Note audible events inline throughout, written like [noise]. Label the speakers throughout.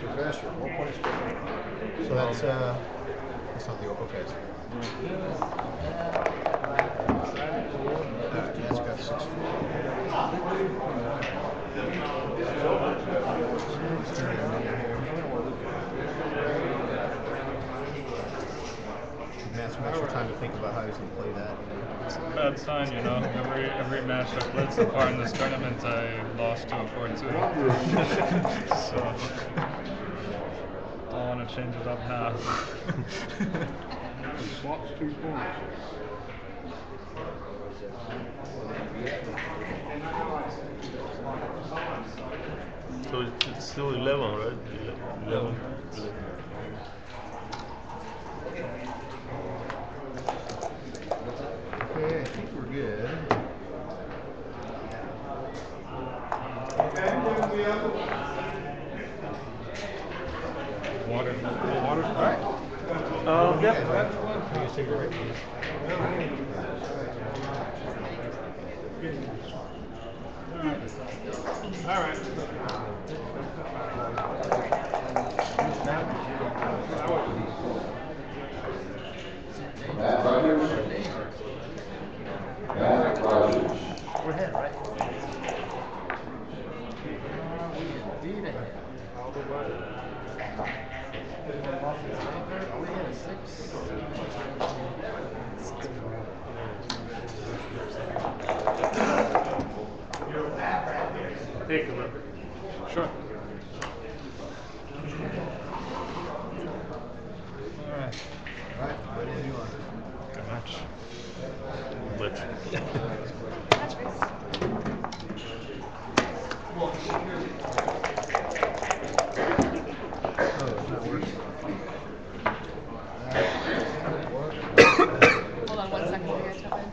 Speaker 1: Do So that's uh, that's not the okay. extra time to think about how he's gonna play that.
Speaker 2: Bad sign, you know. Every every match I've so far in this tournament, I lost to a 4-2. [laughs] so I want to change it up now. [laughs]
Speaker 3: Swaps two points.
Speaker 4: So it's, it's still 11, right? Ele- 11.
Speaker 1: Okay, I think we're good.
Speaker 2: Water. Water.
Speaker 1: All right.
Speaker 4: Um, yeah.
Speaker 1: Take a cigarette, please.
Speaker 5: Matt Rogers. Matt Rogers.
Speaker 3: We're ahead, right? Indeed ahead. All the way.
Speaker 2: Take a look. Sure. All right.
Speaker 1: All right, what do you want?
Speaker 2: Good match.
Speaker 4: But
Speaker 6: Match face.
Speaker 1: Oh, it's not working.
Speaker 6: Hold on one second. I gotta jump in.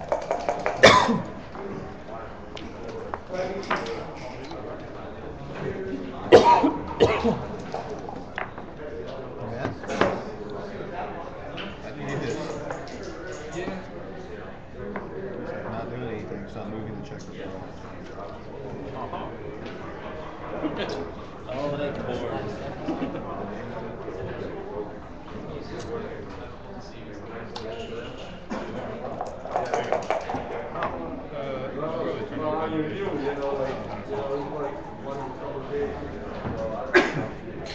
Speaker 1: Matt? You need this. Not doing anything, it's not moving the checker.
Speaker 4: oh, that board.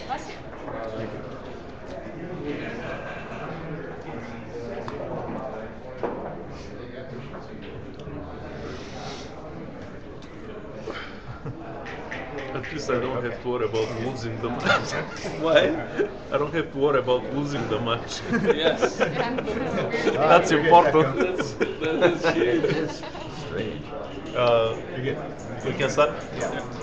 Speaker 6: Bless you.
Speaker 4: At least I don't have to worry about losing the match. [laughs] Why? I don't have to worry about losing the match.
Speaker 7: Yes. [laughs]
Speaker 4: That's important.
Speaker 7: That's, that is huge.
Speaker 1: Strange.
Speaker 4: Uh,
Speaker 1: You're
Speaker 4: we can start?
Speaker 6: Thanks,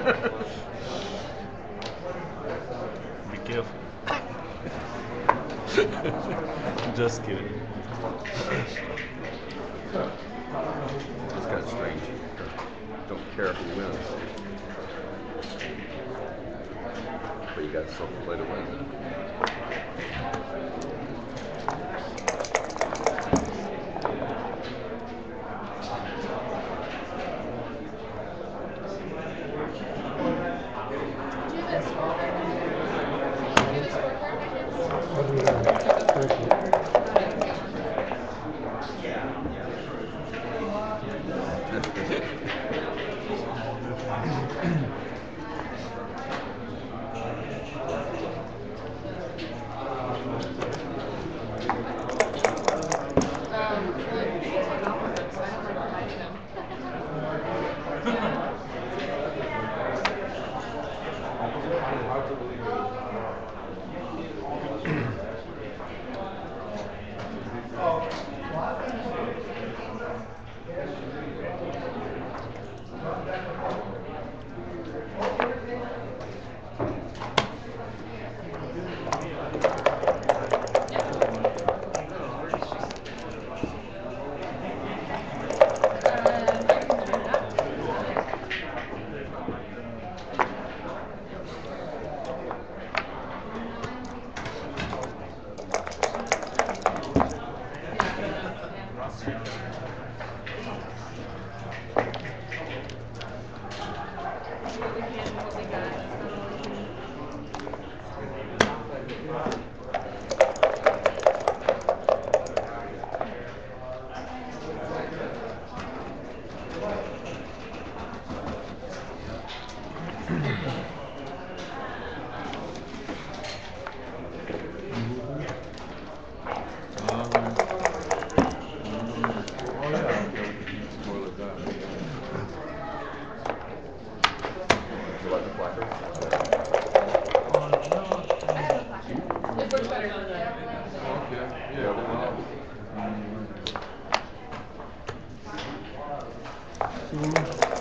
Speaker 8: 嗯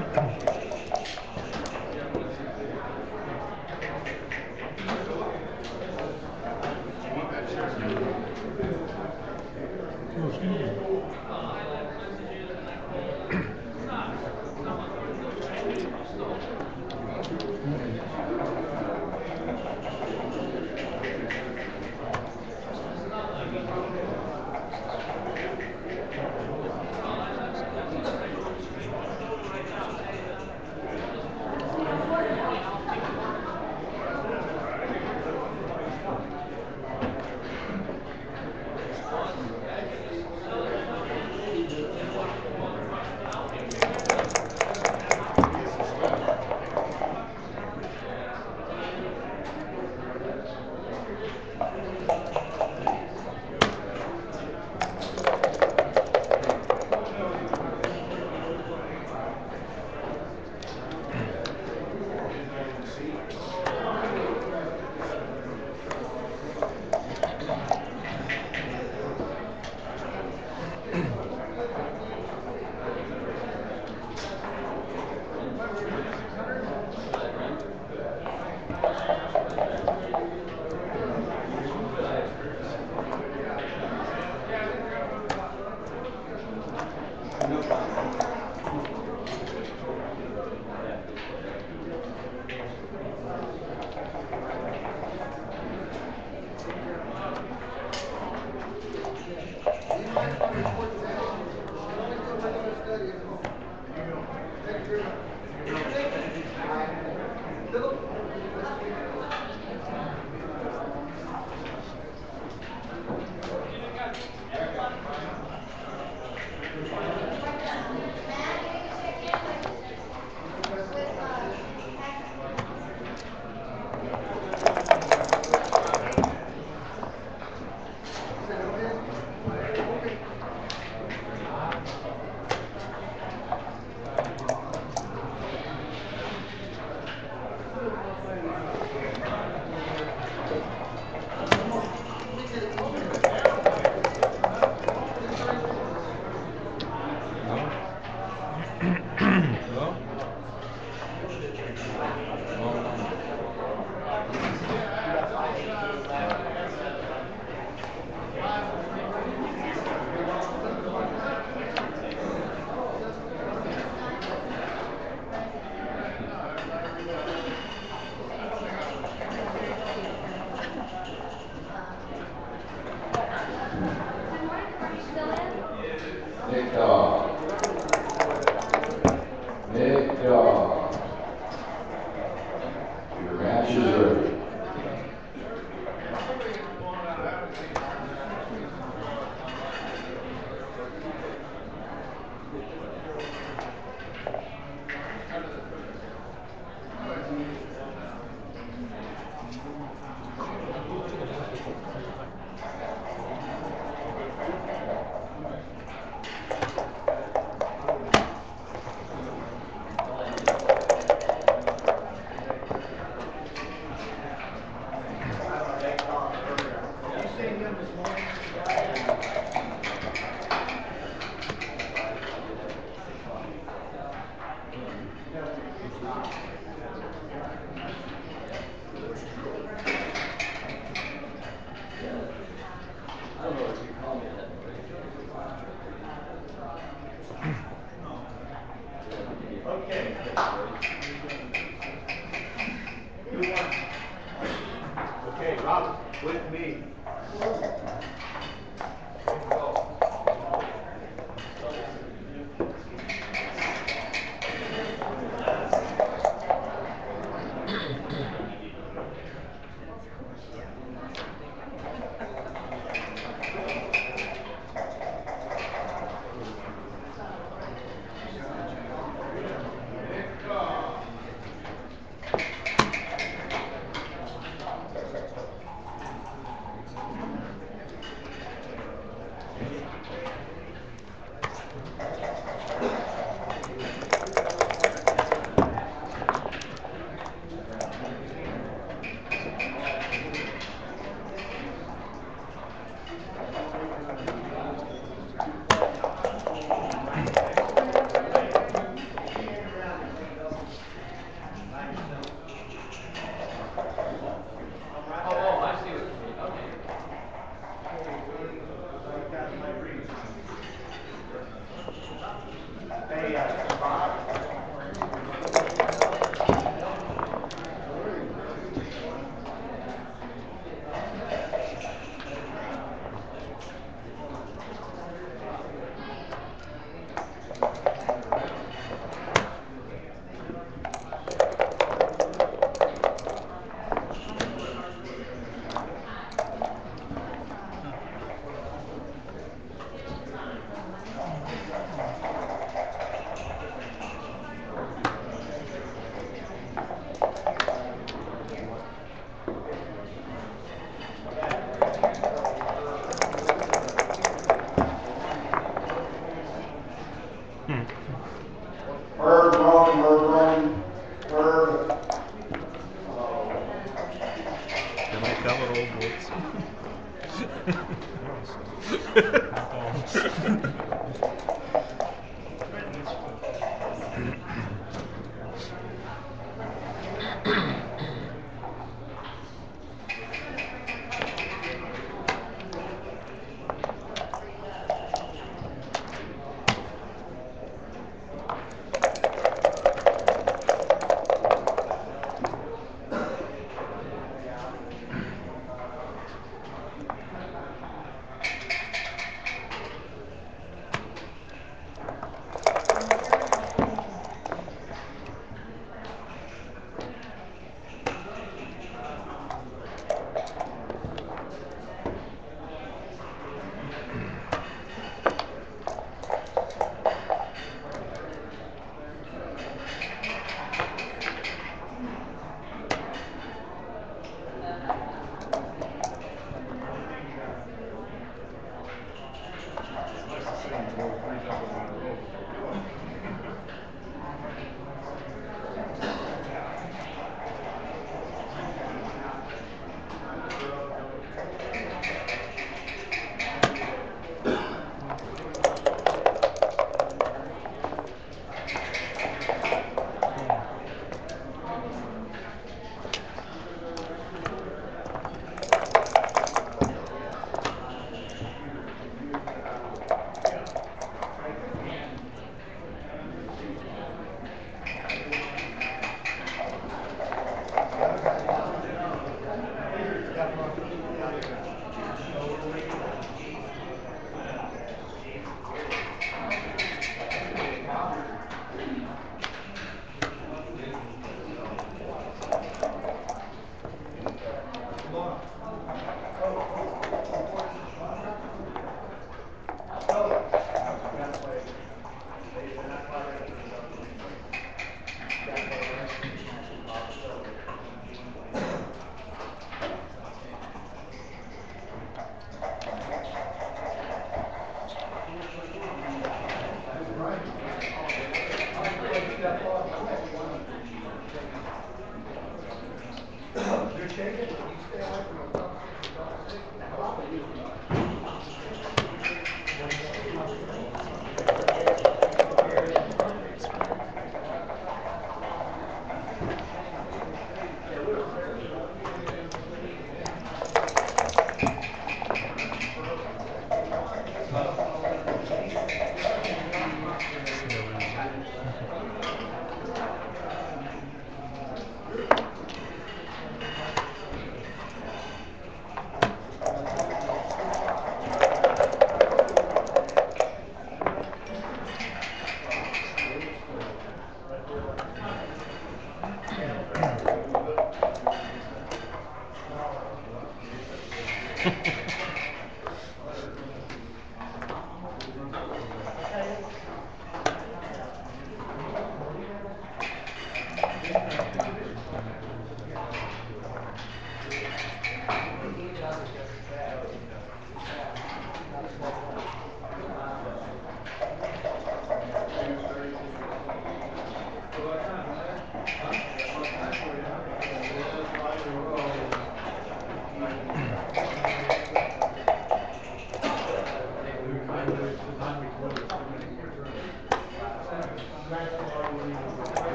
Speaker 8: estamos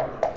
Speaker 8: Thank you.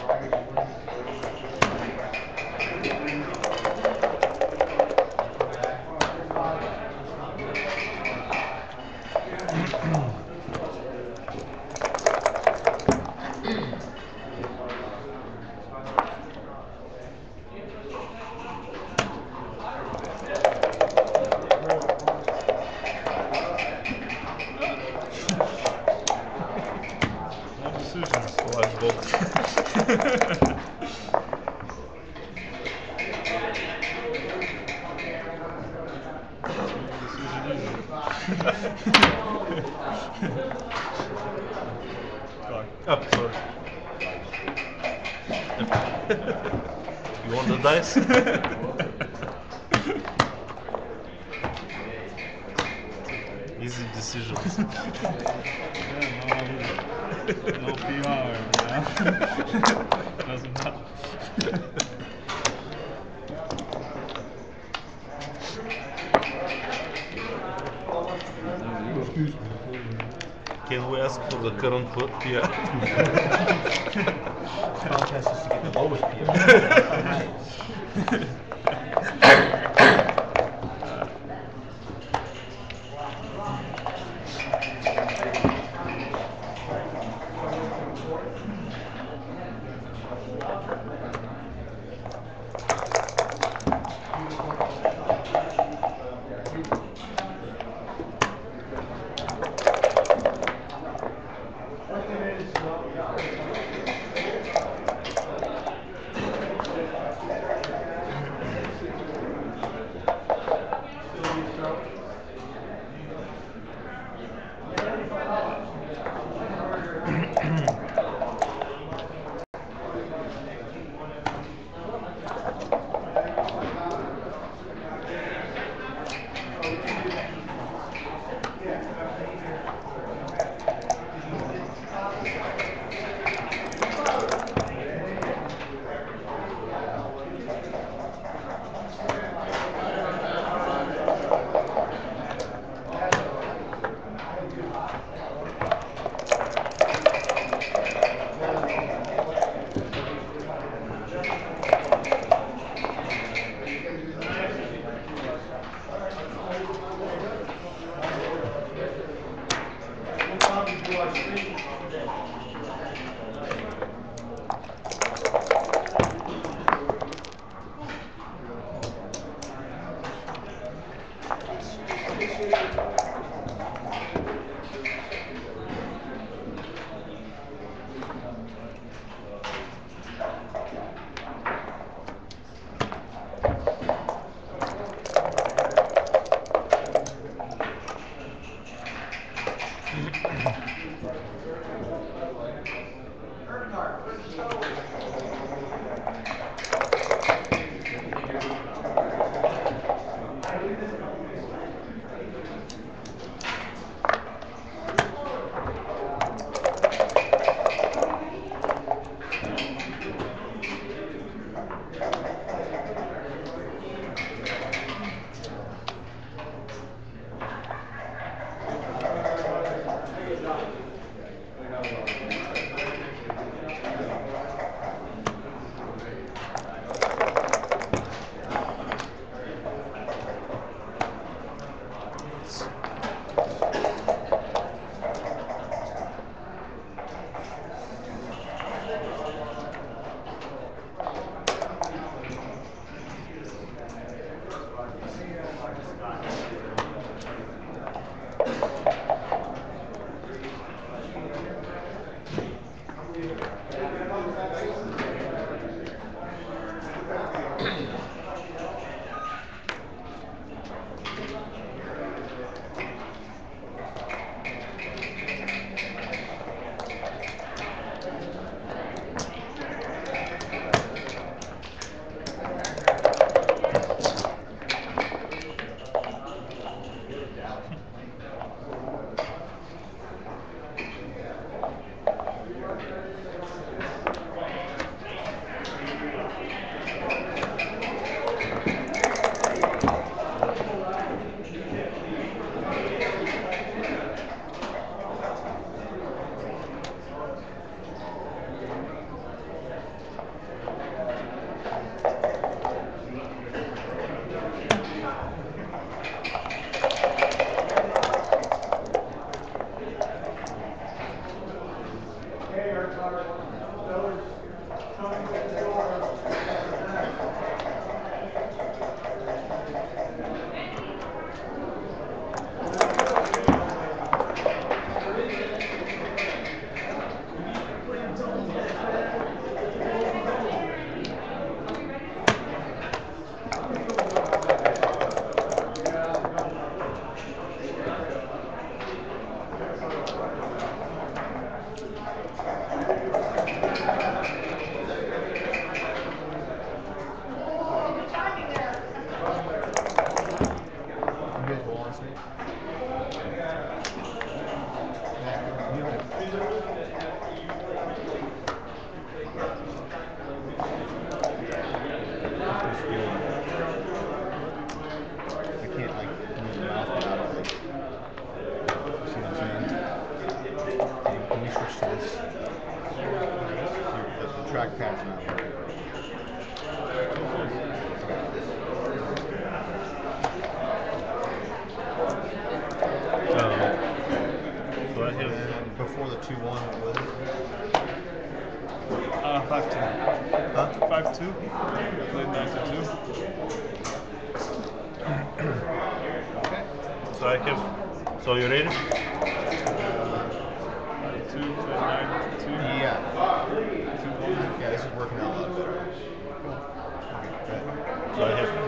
Speaker 6: Okay, So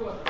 Speaker 6: Спасибо.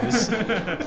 Speaker 7: This. [laughs]